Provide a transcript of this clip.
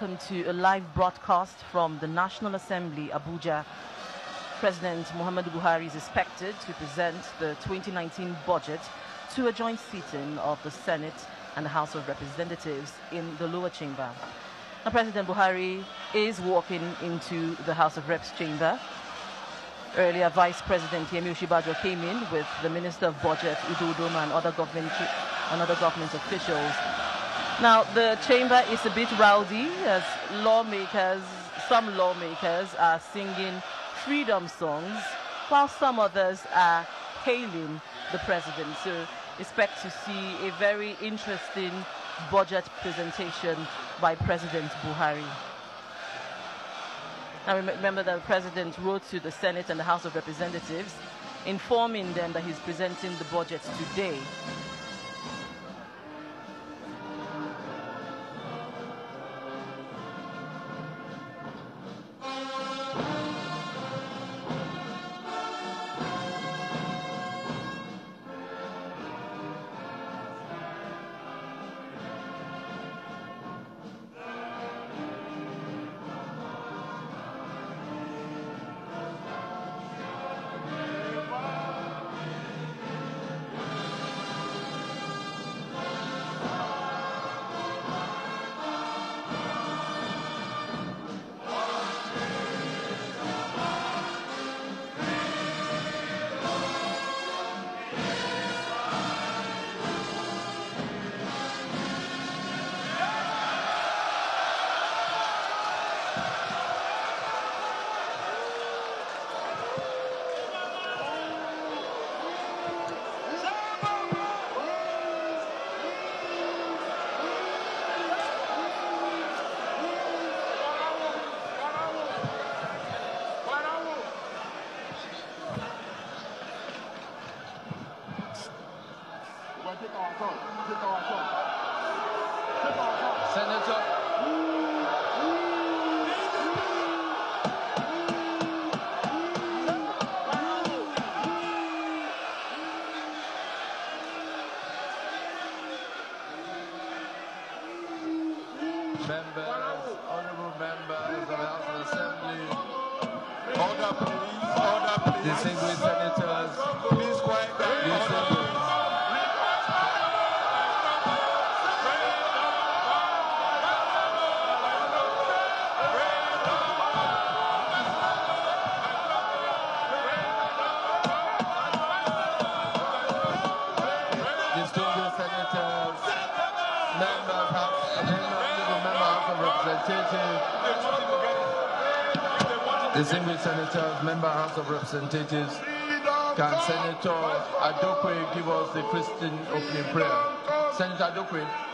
welcome to a live broadcast from the National Assembly, Abuja. President Muhammadu Buhari is expected to present the 2019 budget to a joint sitting of the Senate and the House of Representatives in the lower chamber. Now, President Buhari is walking into the House of Reps chamber. Earlier, Vice President Yemi Osinbajo came in with the Minister of Budget, Udo Udoma, and other government, and other government officials now, the chamber is a bit rowdy as lawmakers, some lawmakers are singing freedom songs, while some others are hailing the president. So, expect to see a very interesting budget presentation by President Buhari. Now, remember that the president wrote to the Senate and the House of Representatives informing them that he's presenting the budget today. Members, honorable members of the House of Assembly, hold up. Distinguished Senators, Member House of Representatives, can Senator Adokwe give us the Christian opening prayer? Senator Adokwe.